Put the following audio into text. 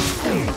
Hey!